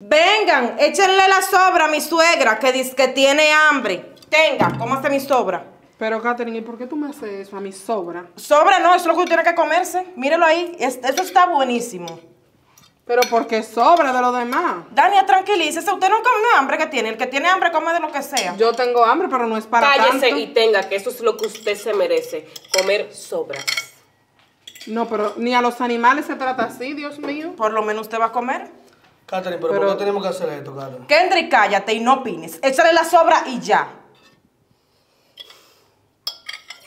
Vengan, échenle la sobra a mi suegra que dice que tiene hambre. Tenga, cómase mi sobra. Pero, Katherine, ¿y por qué tú me haces eso a mi sobra? Sobra no, eso es lo que usted tiene que comerse. Mírelo ahí, es- eso está buenísimo. Pero porque sobra de lo demás. Dania, tranquilícese, usted no come hambre que tiene. El que tiene hambre come de lo que sea. Yo tengo hambre, pero no es para Cállese tanto. y tenga, que eso es lo que usted se merece. Comer sobras. No, pero ni a los animales se trata así, Dios mío. Por lo menos usted va a comer. Catherine, pero, Pero- ¿por qué tenemos que hacer esto, Catherine? Kendrick, cállate y no opines. Échale la sobra y ya.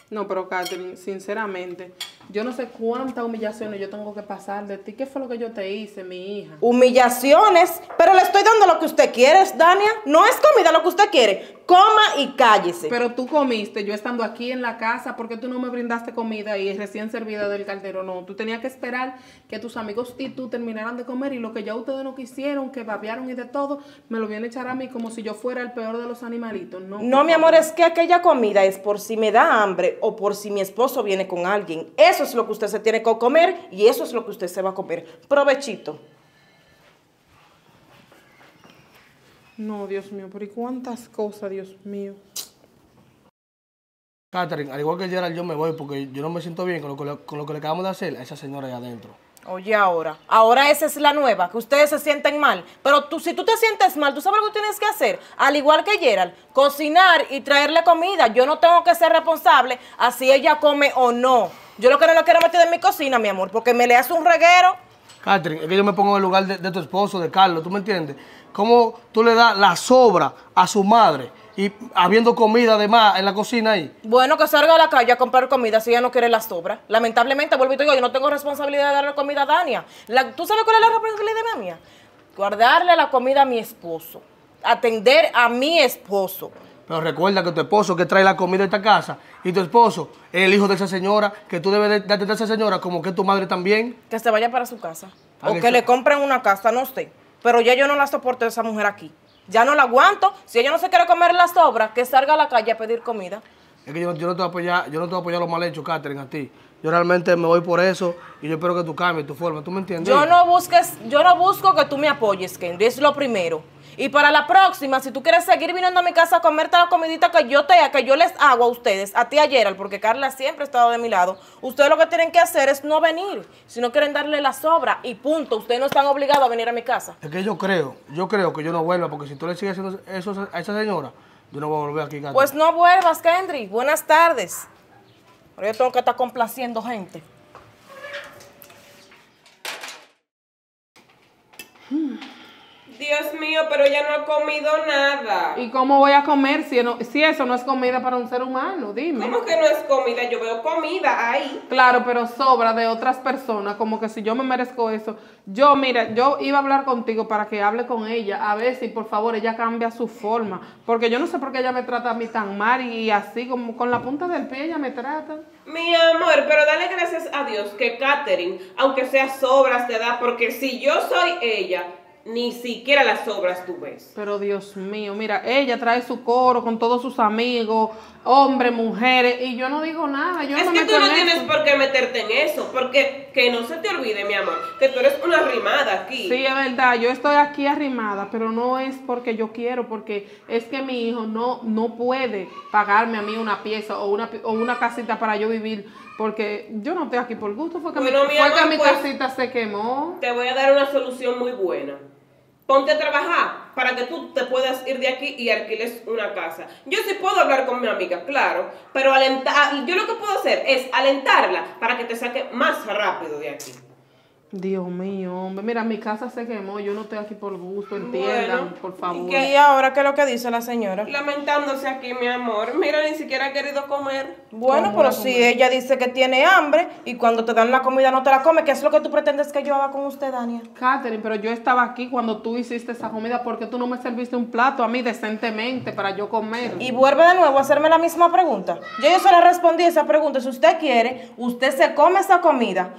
No, pero Katherine, sinceramente, yo no sé cuántas humillaciones yo tengo que pasar de ti. ¿Qué fue lo que yo te hice, mi hija? Humillaciones, pero le estoy dando lo que usted quiere, Dania. No es comida lo que usted quiere. Coma y cállese. Pero tú comiste, yo estando aquí en la casa, ¿por qué tú no me brindaste comida y recién servida del caldero? No, tú tenías que esperar que tus amigos y tú terminaran de comer y lo que ya ustedes no quisieron, que babearon y de todo, me lo vienen a echar a mí como si yo fuera el peor de los animalitos. No, No, mi amor, es que aquella comida es por si me da hambre o por si mi esposo viene con alguien. Eso es lo que usted se tiene que comer y eso es lo que usted se va a comer. Provechito. No, Dios mío, pero ¿y cuántas cosas, Dios mío? Catherine, al igual que Gerald, yo me voy porque yo no me siento bien con lo que, le- con lo que le acabamos de hacer a esa señora ahí adentro. Oye, ahora. Ahora esa es la nueva, que ustedes se sienten mal. Pero tú, si tú te sientes mal, ¿tú sabes lo que tienes que hacer? Al igual que Gerald, cocinar y traerle comida. Yo no tengo que ser responsable a si ella come o no. Yo lo que no lo quiero meter en mi cocina, mi amor, porque me le hace un reguero. Catherine, es que yo me pongo en el lugar de, de tu esposo, de Carlos, ¿tú me entiendes? ¿Cómo tú le das la sobra a su madre y habiendo comida además en la cocina ahí? Bueno, que salga a la calle a comprar comida si ella no quiere la sobra. Lamentablemente, vuelvo y te digo, yo no tengo responsabilidad de darle comida a Dania. La- ¿Tú sabes cuál es la responsabilidad mía? Guardarle la comida a mi esposo. Atender a mi esposo. Pero recuerda que tu esposo que trae la comida a esta casa y tu esposo es el hijo de esa señora, que tú debes de, atender a esa señora como que es tu madre también. Que se vaya para su casa. O que le compren una casa, no sé. Pero ya yo no la soporto a esa mujer aquí. Ya no la aguanto. Si ella no se quiere comer la sobra, que salga a la calle a pedir comida. Es que yo, no- yo no te voy a apoyar, yo no te voy a apoyar los mal hechos, Catherine, a ti. Yo realmente me voy por eso y yo espero que tú cambies tu forma, ¿tú me entiendes? Yo no busques, yo no busco que tú me apoyes, Kendry, es lo primero. Y para la próxima, si tú quieres seguir viniendo a mi casa a comerte la comidita que yo te que yo les hago a ustedes, a ti a Gerald, porque Carla siempre ha estado de mi lado, ustedes lo que tienen que hacer es no venir. Si no quieren darle la sobra y punto, ustedes no están obligados a venir a mi casa. Es que yo creo, yo creo que yo no vuelva, porque si tú le sigues haciendo eso a esa señora, yo no voy a volver aquí, Catherine. Pues no vuelvas, Kendry. Buenas tardes. Ahora yo tengo que estar complaciendo gente. Dios mío, pero ella no ha comido nada. ¿Y cómo voy a comer si, no- si eso no es comida para un ser humano? Dime. ¿Cómo que no es comida? Yo veo comida ahí. Claro, pero sobra de otras personas, como que si yo me merezco eso. Yo, mira, yo iba a hablar contigo para que hable con ella, a ver si por favor ella cambia su forma, porque yo no sé por qué ella me trata a mí tan mal y así como con la punta del pie ella me trata. Mi amor, pero dale gracias a Dios que Katherine, aunque sea sobras, te da, porque si yo soy ella, ni siquiera las sobras tú ves. Pero Dios mío, mira, ella trae su coro con todos sus amigos, hombres, mujeres, y yo no digo nada, yo es no que tú no tienes por qué meterte en eso, porque que no se te olvide, mi amor, que tú eres una rimada aquí. Sí, es verdad, yo estoy aquí arrimada, pero no es porque yo quiero, porque es que mi hijo no, no puede pagarme a mí una pieza o una, o una casita para yo vivir, porque yo no estoy aquí por gusto, fue que, Bueno, mi, mi fue amor, que mi pues- casita se quemó. Te voy a dar una solución muy buena. Ponte a trabajar para que tú te puedas ir de aquí y alquiles una casa. Yo sí puedo hablar con mi amiga, claro, pero alenta- yo lo que puedo hacer es alentarla para que te saque más rápido de aquí. Dios mío, hombre, mira, mi casa se quemó, yo no estoy aquí por gusto, entiendan, Bueno, por favor. ¿y qué? ¿Y ahora qué es lo que dice la señora? Lamentándose aquí, mi amor. Mira, ni siquiera ha querido comer. Bueno, ¿Cómo pero si ella dice que tiene hambre y cuando te dan la comida no te la come, ¿qué es lo que tú pretendes que yo haga con usted, Dania? Catherine, pero yo estaba aquí cuando tú hiciste esa comida, ¿por qué tú no me serviste un plato a mí decentemente para yo comer? Y vuelve de nuevo a hacerme la misma pregunta. Yo, yo se la respondí esa pregunta. Si usted quiere, usted se come esa comida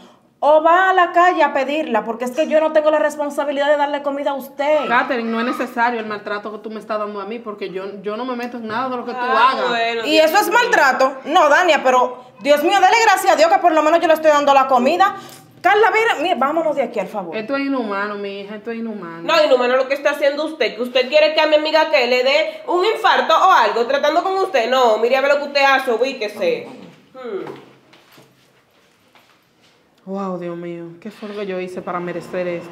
o va a la calle a pedirla, porque es que yo no tengo la responsabilidad de darle comida a usted. Catherine, no es necesario el maltrato que tú me estás dando a mí, porque yo, yo no me meto en nada de lo que tú Ah, hagas. bueno, ¿Y Dios eso es maltrato? No, Dania, pero Dios mío, dale gracias a Dios que por lo menos yo le estoy dando la comida. Carla, mira, mira, vámonos de aquí, al favor. Esto es inhumano, mi hija, esto es inhumano. No, inhumano lo que está haciendo usted, que usted quiere que a mi amiga que le dé un infarto o algo tratando con usted. No, mire a ver lo que usted hace, ubíquese. Hmm. Wow, Dios mío, ¿qué fue lo que yo hice para merecer esto?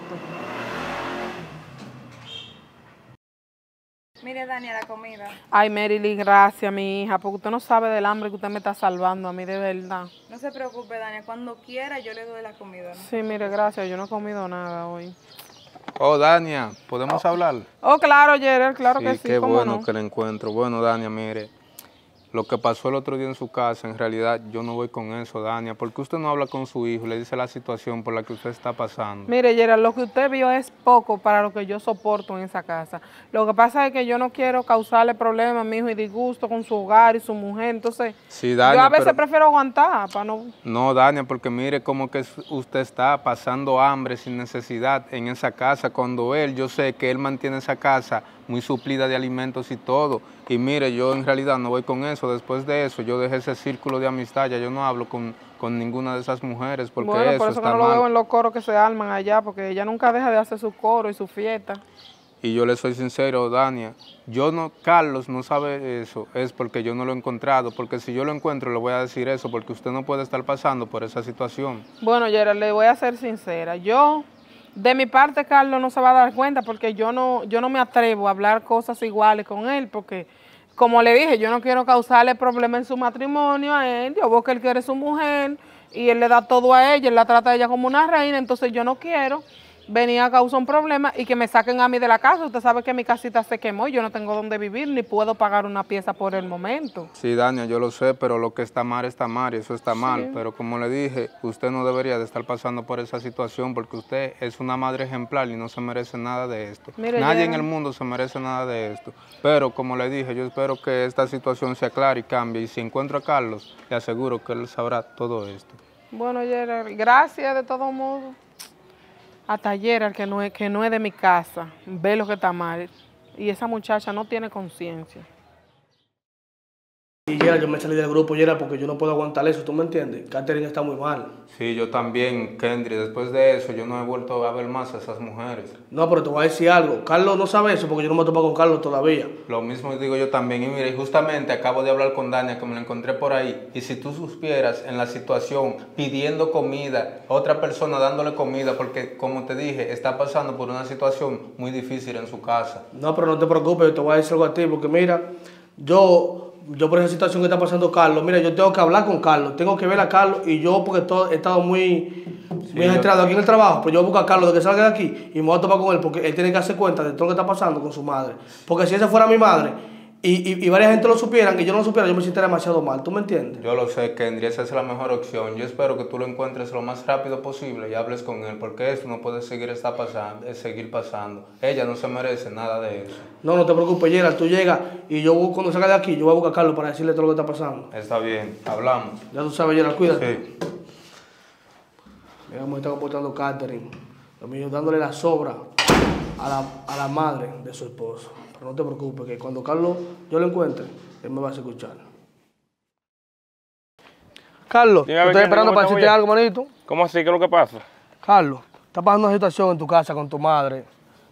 Mire, Dania, la comida. Ay, Marilyn, gracias, mi hija, porque usted no sabe del hambre que usted me está salvando a mí, de verdad. No se preocupe, Dania. Cuando quiera, yo le doy la comida. ¿no? Sí, mire, gracias, yo no he comido nada hoy. Oh, Dania, ¿podemos hablar? Oh, claro, Gerard, claro que sí, qué cómo bueno no. que la encuentro. Bueno, Dania, mire, lo que pasó el otro día en su casa, en realidad yo no voy con eso, Dania, porque usted no habla con su hijo, le dice la situación por la que usted está pasando. Mire, Gerard, lo que usted vio es poco para lo que yo soporto en esa casa. Lo que pasa es que yo no quiero causarle problemas a mi hijo y disgusto con su hogar y su mujer. Entonces, Sí, yo Dania, a veces pero- prefiero aguantar para no... No, Dania, porque mire cómo que usted está pasando hambre sin necesidad en esa casa, cuando él, yo sé que él mantiene esa casa muy suplida de alimentos y todo. Y mire, yo en realidad no voy con eso. Después de eso, yo dejé ese círculo de amistad, ya yo no hablo con, con ninguna de esas mujeres, porque bueno, eso, por eso que está no lo mal. veo en los coros que se arman allá, porque ella nunca deja de hacer su coro y su fiesta. Y yo le soy sincero, Dania, yo no, Carlos no sabe eso, es porque yo no lo he encontrado, porque si yo lo encuentro le voy a decir eso, porque usted no puede estar pasando por esa situación. Bueno, Gerard, le voy a ser sincera. Yo, de mi parte, Carlos no se va a dar cuenta porque yo no, yo no me atrevo a hablar cosas iguales con él porque, como le dije, yo no quiero causarle problemas en su matrimonio a él. Yo veo que él quiere su mujer y él le da todo a ella, él la trata a ella como una reina, entonces yo no quiero venir a causar un problema y que me saquen a mí de la casa. Usted sabe que mi casita se quemó y yo no tengo dónde vivir ni puedo pagar una pieza por el momento. Sí, Dania, yo lo sé, pero lo que está mal está mal y eso está mal. Pero como le dije, usted no debería de estar pasando por esa situación porque usted es una madre ejemplar y no se merece nada de esto. Mire, Nadie en el mundo se merece nada de esto. Pero como le dije, yo espero que esta situación se aclare y cambie. Y si encuentro a Carlos, le aseguro que él sabrá todo esto. Bueno, Gerard, gracias de todo modo. Hasta Gerard, que no, es, que no es de mi casa, ve lo que está mal. Y esa muchacha no tiene conciencia. Y Gerard, yo me salí del grupo, Gerard, porque yo no puedo aguantar eso, ¿tú me entiendes? Catherine está muy mal. Sí, yo también, Kendry. Después de eso, yo no he vuelto a ver más a esas mujeres. No, pero te voy a decir algo. Carlos no sabe eso porque yo no me topo con Carlos todavía. Lo mismo digo yo también. Y mira, y justamente acabo de hablar con Dania, que me la encontré por ahí. Y si tú supieras en la situación pidiendo comida, otra persona dándole comida, porque como te dije, está pasando por una situación muy difícil en su casa. No, pero no te preocupes, yo te voy a decir algo a ti, porque mira, yo, yo por esa situación que está pasando Carlos, mira, yo tengo que hablar con Carlos, tengo que ver a Carlos, y yo porque todo, he estado muy, muy yo- ajetreado aquí en el trabajo, pues yo busco a Carlos de que salga de aquí y me voy a topar con él, porque él tiene que hacer cuenta de todo lo que está pasando con su madre. Porque si esa fuera mi madre, y, y, y varias gente lo supieran, y yo no lo supiera, yo me sintiera demasiado mal, ¿tú me entiendes? Yo lo sé, Kendry, esa es la mejor opción. Yo espero que tú lo encuentres lo más rápido posible y hables con él, porque esto no puede seguir, está pasando, eh, seguir pasando. Ella no se merece nada de eso. No, no te preocupes, Gerald, tú llegas y yo cuando salga de aquí, yo voy a buscar a Carlos para decirle todo lo que está pasando. Está bien, hablamos. Ya tú sabes, Gerald, cuídate. Sí. Mira cómo está comportando Catherine. Lo mío, dándole la sobra a la, a la madre de su esposo. Pero no te preocupes, que cuando Carlos yo lo encuentre, él me va a escuchar. Carlos, Dime a ver, estoy esperando ¿cómo para decirte algo, manito. ¿Cómo así? ¿Qué es lo que pasa? Carlos, está pasando una situación en tu casa con tu madre,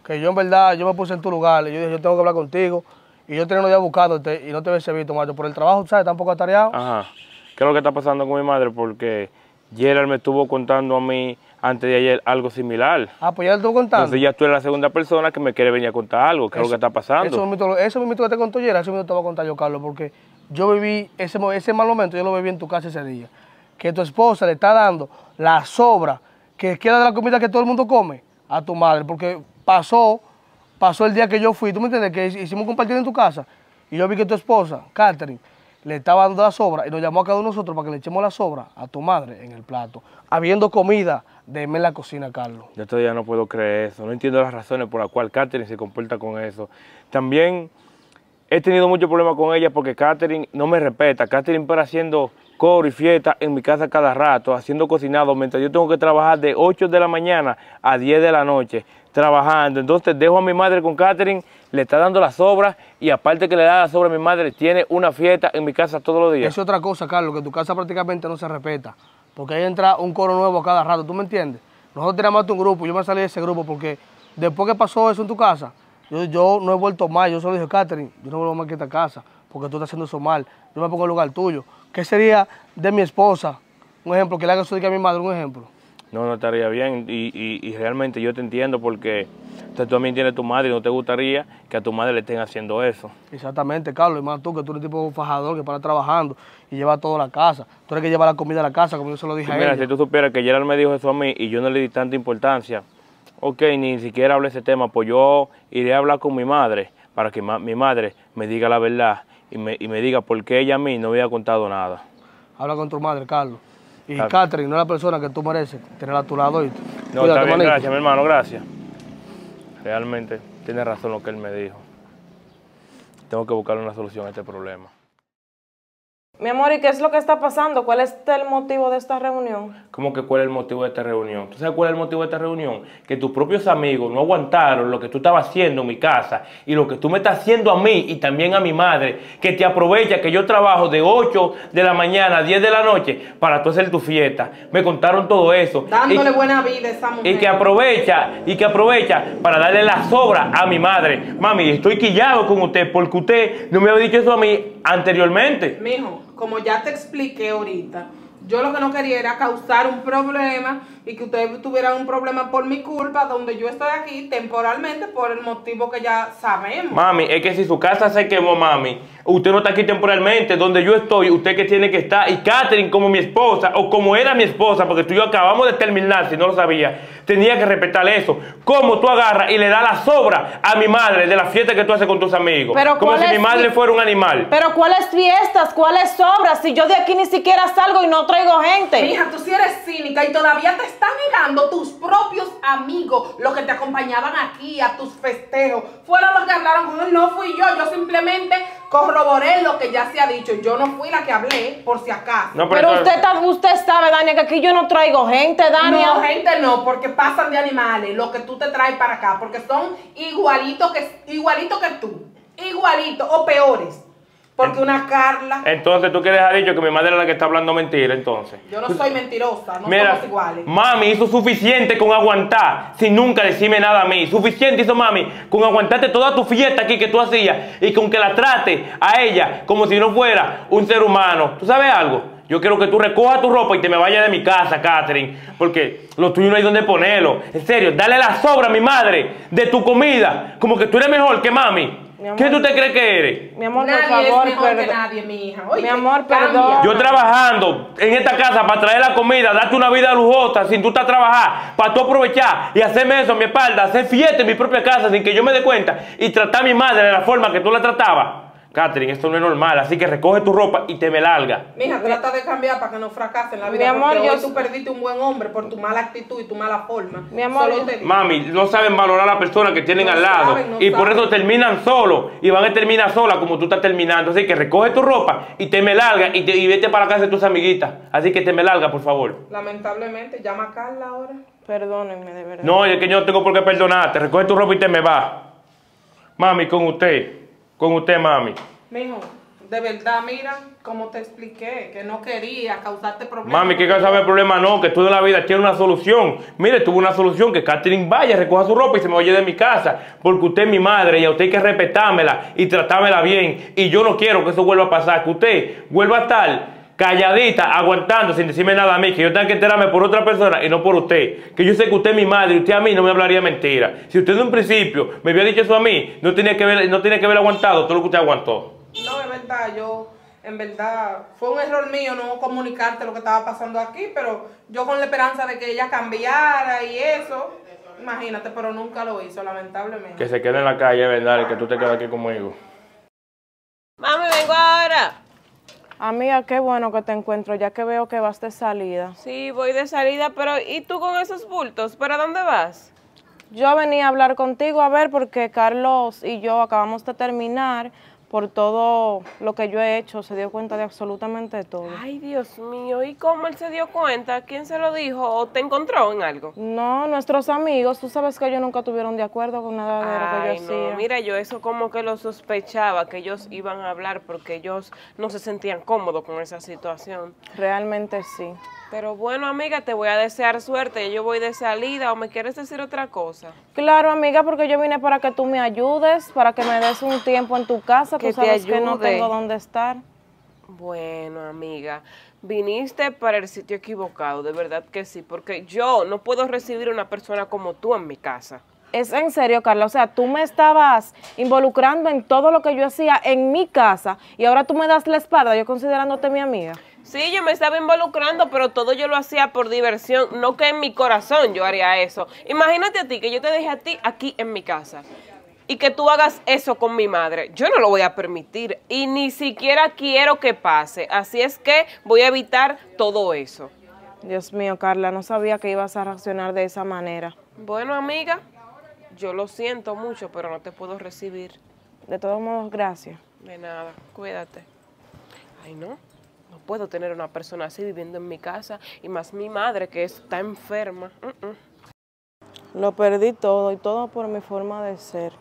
que yo en verdad, yo me puse en tu lugar, y yo dije, yo tengo que hablar contigo, y yo tenía unos días buscándote, y no te hubiese visto, macho, por el trabajo, ¿sabes? Está un poco atareado. Ajá. ¿Qué es lo que está pasando con mi madre? Porque Gerald me estuvo contando a mí antes de ayer algo similar. Ah, pues ya le estuve contando. Entonces ya tú eres la segunda persona que me quiere venir a contar algo. ¿Qué es lo que está Eso pasando? mismo, eso mismo que te contó ayer, eso mismo te voy a contar yo, Carlos, porque yo viví ese, ese mal momento, yo lo viví en tu casa ese día. Que tu esposa le está dando la sobra que queda de la comida que todo el mundo come a tu madre, porque pasó, pasó el día que yo fui, ¿tú me entiendes? Que hicimos compartir en tu casa, y yo vi que tu esposa, Catherine, le estaba dando la sobra y nos llamó a cada uno de nosotros para que le echemos la sobra a tu madre en el plato, habiendo comida de en la cocina, Carlos. Yo todavía no puedo creer eso. No entiendo las razones por las cuales Catherine se comporta con eso. También he tenido muchos problemas con ella porque Catherine no me respeta. Catherine para haciendo coro y fiesta en mi casa cada rato, haciendo cocinado, mientras yo tengo que trabajar de 8 de la mañana a 10 de la noche, trabajando. Entonces dejo a mi madre con Catherine, le está dando la sobra y aparte que le da la sobra a mi madre, tiene una fiesta en mi casa todos los días. Es otra cosa, Carlos, que tu casa prácticamente no se respeta. Porque ahí entra un coro nuevo cada rato, ¿tú me entiendes? Nosotros teníamos un grupo, yo me salí de ese grupo porque después que pasó eso en tu casa, yo, no he vuelto más, yo solo dije, Catherine, yo no vuelvo más que esta casa, porque tú estás haciendo eso mal, yo me pongo en el lugar tuyo. ¿Qué sería de mi esposa? Un ejemplo, que le haga eso a mi madre, un ejemplo. No, no estaría bien y, y- y realmente yo te entiendo porque usted también tiene tu madre y no te gustaría que a tu madre le estén haciendo eso. Exactamente, Carlos, y más tú, que tú eres un tipo fajador que para trabajando y lleva toda la casa. Tú eres que lleva la comida a la casa, como yo se lo dije a Mira, ella. si tú supieras que Gerald me dijo eso a mí y yo no le di tanta importancia, ok, ni siquiera hablé ese tema, pues yo iré a hablar con mi madre para que ma- mi madre me diga la verdad y me, y me diga por qué ella a mí no había contado nada. Habla con tu madre, Carlos. Y Claro. Catherine no es la persona que tú mereces tener a tu lado. ¿oíste? No, está bien, gracias, mi hermano, gracias. Realmente tiene razón lo que él me dijo. Tengo que buscar una solución a este problema. Mi amor, ¿y qué es lo que está pasando? ¿Cuál es el motivo de esta reunión? ¿Cómo que cuál es el motivo de esta reunión? ¿Tú sabes cuál es el motivo de esta reunión? Que tus propios amigos no aguantaron lo que tú estabas haciendo en mi casa y lo que tú me estás haciendo a mí y también a mi madre, que te aprovecha que yo trabajo de 8 de la mañana a 10 de la noche para tú hacer tu fiesta. Me contaron todo eso. Dándole Y- buena vida a esa mujer. y que aprovecha, y que aprovecha para darle la sobra a mi madre. Mami, estoy quillado con usted porque usted no me había dicho eso a mí anteriormente. Mijo, como ya te expliqué ahorita, yo lo que no quería era causar un problema y que ustedes tuvieran un problema por mi culpa, donde yo estoy aquí temporalmente por el motivo que ya sabemos. Mami, es que si su casa se quemó, mami, usted no está aquí temporalmente, donde yo estoy, usted que tiene que estar, y Catherine como mi esposa, o como era mi esposa, porque tú y yo acabamos de terminar, si no lo sabía, tenía que respetar eso. ¿Cómo tú agarras y le das la sobra a mi madre de la fiesta que tú haces con tus amigos? Pero como ¿cuál si mi madre fuera un animal. Pero ¿cuáles fiestas? ¿Cuáles obras? Si yo de aquí ni siquiera salgo y no traigo gente. Mija, tú sí eres cínica y todavía te están negando tus propios amigos, los que te acompañaban aquí a tus festejos. Fueron los que hablaron con él, no fui yo. Yo simplemente corroboré lo que ya se ha dicho. Yo no fui la que hablé, por si acaso. No, Pero usted, usted sabe, Dania, que aquí yo no traigo gente, Dania. No, gente no, porque pasan de animales, lo que tú te traes para acá, porque son igualitos que, igualito que tú, igualitos o peores. Porque una Carla, Entonces tú quieres haber dicho que mi madre es la que está hablando mentira, entonces. yo no soy mentirosa, no Mira, somos iguales. mami hizo suficiente con aguantar sin nunca decirme nada a mí. Suficiente hizo mami con aguantarte toda tu fiesta aquí que tú hacías y con que la trate a ella como si no fuera un ser humano. ¿Tú sabes algo? Yo quiero que tú recojas tu ropa y te me vayas de mi casa, Catherine, porque lo tuyo no hay donde ponerlo. En serio, dale la sobra a mi madre de tu comida, como que tú eres mejor que mami. Amor. ¿Qué tú te crees que eres? Mi amor, nadie por favor, es mejor que perdón. nadie, mi hija. Oye, Mi amor, cambia. perdón. Yo trabajando en esta casa para traer la comida, darte una vida lujosa sin tú estar trabajar, para tú aprovechar y hacerme eso a mi espalda, hacer fiesta en mi propia casa sin que yo me dé cuenta y tratar a mi madre de la forma que tú la tratabas. Catherine, esto no es normal, así que recoge tu ropa y te me larga. Mija, trata de cambiar para que no fracase en la vida. Mi amor, porque yo- hoy tú perdiste un buen hombre por tu mala actitud y tu mala forma. Mi amor, Solo yo- te digo. Mami, no saben valorar a la persona que tienen No al lado saben, no y por eso terminan solos y van a terminar solas como tú estás terminando. Así que recoge tu ropa y te me larga y, te- y vete para la casa de tus amiguitas. Así que te me larga, por favor. Lamentablemente, llama a Carla ahora. Perdónenme, de verdad. No, es que yo no tengo por qué perdonarte. Recoge tu ropa y te me va. Mami, con usted. Con usted, mami. Mijo, de verdad, mira, como te expliqué, que no quería causarte problemas. Mami, ¿qué causa el problema? No, que tú de la vida tiene una solución. Mire, tuvo una solución, que Catherine vaya, recoja su ropa y se me vaya de mi casa. Porque usted es mi madre y a usted hay que respetármela y tratármela bien. Y yo no quiero que eso vuelva a pasar. Que usted vuelva a estar calladita, aguantando, sin decirme nada a mí. Que yo tenga que enterarme por otra persona y no por usted. Que yo sé que usted es mi madre y usted a mí no me hablaría mentira. Si usted de un principio me había dicho eso a mí, no tenía que haber, no tenía que haber aguantado todo lo que usted aguantó. No, es verdad, yo, en verdad, fue un error mío no comunicarte lo que estaba pasando aquí, pero yo con la esperanza de que ella cambiara y eso, imagínate, pero nunca lo hizo, lamentablemente. Que se quede en la calle, ¿verdad? Y que tú te quedes aquí conmigo. Mami, vengo ahora. Amiga, qué bueno que te encuentro, ya que veo que vas de salida. Sí, voy de salida, pero ¿y tú con esos bultos? ¿Para dónde vas? Yo venía a hablar contigo, a ver, porque Carlos y yo acabamos de terminar, por todo lo que yo he hecho, se dio cuenta de absolutamente todo. Ay, Dios mío, ¿y cómo él se dio cuenta? ¿Quién se lo dijo? ¿O te encontró en algo? No, nuestros amigos, tú sabes que ellos nunca tuvieron de acuerdo con nada de lo que yo no, hacía. mira, yo eso como que lo sospechaba, que ellos iban a hablar porque ellos no se sentían cómodos con esa situación. Realmente sí. Pero bueno, amiga, te voy a desear suerte. Yo voy de salida o me quieres decir otra cosa. Claro, amiga, porque yo vine para que tú me ayudes, para que me des un tiempo en tu casa. Que tú te sabes que no tengo dónde estar. Bueno, amiga, viniste para el sitio equivocado, de verdad que sí, porque yo no puedo recibir una persona como tú en mi casa. Es en serio, Carla. O sea, tú me estabas involucrando en todo lo que yo hacía en mi casa y ahora tú me das la espalda, yo considerándote mi amiga. Sí, yo me estaba involucrando, pero todo yo lo hacía por diversión, no que en mi corazón yo haría eso. Imagínate a ti, que yo te deje a ti aquí en mi casa y que tú hagas eso con mi madre. Yo no lo voy a permitir y ni siquiera quiero que pase. Así es que voy a evitar todo eso. Dios mío, Carla, no sabía que ibas a reaccionar de esa manera. Bueno, amiga, yo lo siento mucho, pero no te puedo recibir. De todos modos, gracias. De nada, cuídate. Ay, no, no puedo tener una persona así viviendo en mi casa y más mi madre que está enferma. Mm, mm. Lo perdí todo y todo por mi forma de ser.